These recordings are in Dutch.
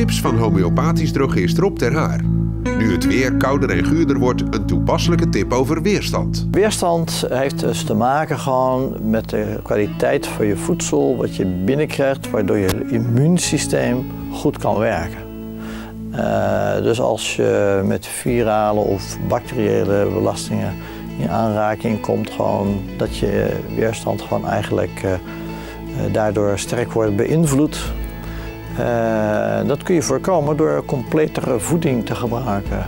Tips van homeopathisch drogist Rob ter Haar. Nu het weer kouder en guurder wordt, een toepasselijke tip over weerstand. Weerstand heeft dus te maken gewoon met de kwaliteit van je voedsel, wat je binnenkrijgt, waardoor je immuunsysteem goed kan werken. Uh, dus als je met virale of bacteriële belastingen in aanraking komt, gewoon dat je weerstand gewoon eigenlijk uh, daardoor sterk wordt beïnvloed. Uh, dat kun je voorkomen door completere voeding te gebruiken.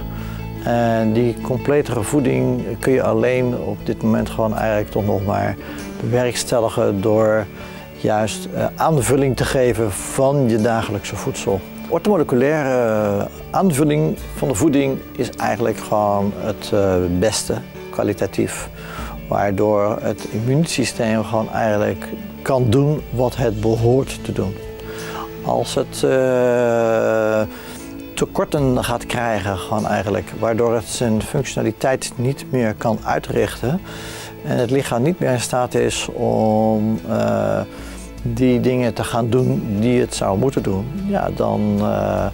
En die completere voeding kun je alleen op dit moment gewoon eigenlijk toch nog maar bewerkstelligen door juist uh, aanvulling te geven van je dagelijkse voedsel. Ortomoleculaire aanvulling van de voeding is eigenlijk gewoon het uh, beste kwalitatief. Waardoor het immuunsysteem gewoon eigenlijk kan doen wat het behoort te doen. Als het uh, tekorten gaat krijgen, gewoon eigenlijk, waardoor het zijn functionaliteit niet meer kan uitrichten en het lichaam niet meer in staat is om uh, die dingen te gaan doen die het zou moeten doen, ja, dan, uh,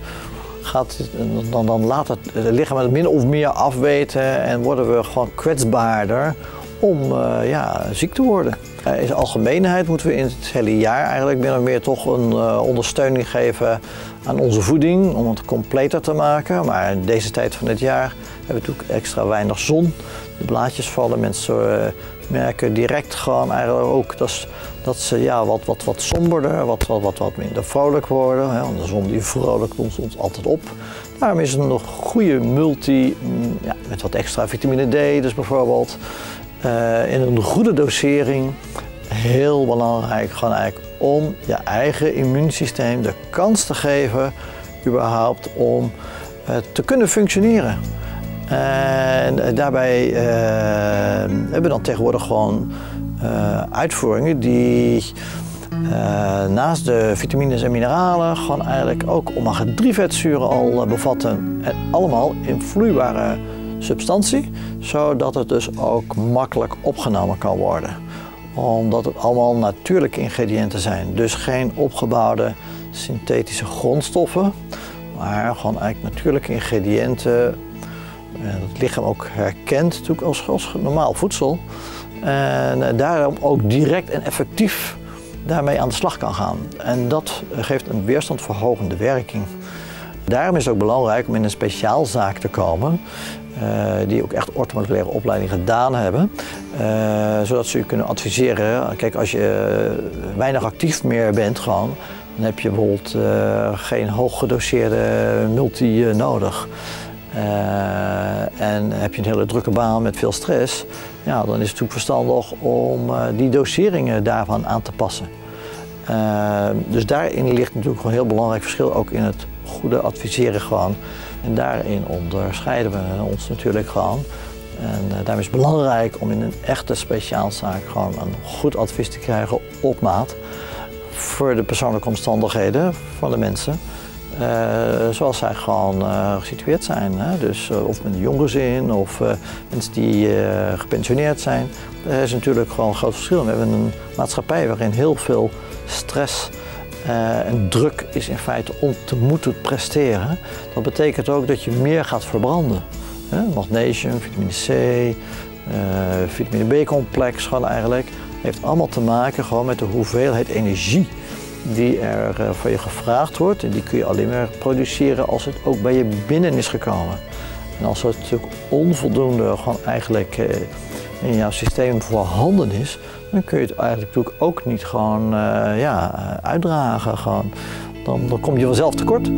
gaat, dan, dan laat het, het lichaam het min of meer afweten en worden we gewoon kwetsbaarder om uh, ja, ziek te worden. Uh, in de algemeenheid moeten we in het hele jaar eigenlijk min of meer toch een uh, ondersteuning geven aan onze voeding om het completer te maken. Maar in deze tijd van het jaar hebben we natuurlijk extra weinig zon. De blaadjes vallen, mensen merken direct gewoon eigenlijk ook dat, ze ja, wat, wat, wat somberder, wat, wat, wat, wat minder vrolijk worden. Hè, want de zon die vrolijk ons, altijd op. Daarom is het nog goede multi ja, met wat extra vitamine D dus bijvoorbeeld. Uh, in een goede dosering. Heel belangrijk gewoon eigenlijk om je eigen immuunsysteem de kans te geven überhaupt om uh, te kunnen functioneren. En daarbij uh, hebben we dan tegenwoordig gewoon uitvoeringen die naast de vitamines en mineralen gewoon eigenlijk ook omega-3 vetzuren al bevatten. En allemaal in vloeibare substantie, zodat het dus ook makkelijk opgenomen kan worden. Omdat het allemaal natuurlijke ingrediënten zijn, dus geen opgebouwde synthetische grondstoffen, maar gewoon eigenlijk natuurlijke ingrediënten. En het lichaam ook herkent natuurlijk als, als normaal voedsel. En daarom ook direct en effectief daarmee aan de slag kan gaan. En dat geeft een weerstandverhogende werking. Daarom is het ook belangrijk om in een speciaalzaak te komen, uh, die ook echt orthomoleculaire opleiding gedaan hebben, uh, zodat ze u kunnen adviseren. Kijk, als je weinig actief meer bent gewoon, dan heb je bijvoorbeeld geen hooggedoseerde multi nodig. en heb je een hele drukke baan met veel stress, ja, dan is het natuurlijk verstandig om die doseringen daarvan aan te passen. dus daarin ligt natuurlijk een heel belangrijk verschil, ook in het goede adviseren gewoon. En daarin onderscheiden we ons natuurlijk gewoon. En uh, daarom is het belangrijk om in een echte speciaalzaak gewoon een goed advies te krijgen op maat. Voor de persoonlijke omstandigheden van de mensen. Uh, zoals zij gewoon uh, gesitueerd zijn. Hè? Dus of met een gezin of mensen die gepensioneerd zijn. Er is natuurlijk gewoon een groot verschil. We hebben een maatschappij waarin heel veel stress uh, en druk is in feite om te moeten presteren. Dat betekent ook dat je meer gaat verbranden. Hè? Magnesium, vitamine C, uh, vitamine B-complex gewoon eigenlijk. Heeft allemaal te maken gewoon met de hoeveelheid energie die er uh, van je gevraagd wordt. En die kun je alleen maar produceren als het ook bij je binnen is gekomen. En als het natuurlijk onvoldoende gewoon eigenlijk in jouw systeem voorhanden is, dan kun je het eigenlijk ook niet gewoon uh, ja, uitdragen. Gewoon. Dan, dan kom je vanzelf tekort.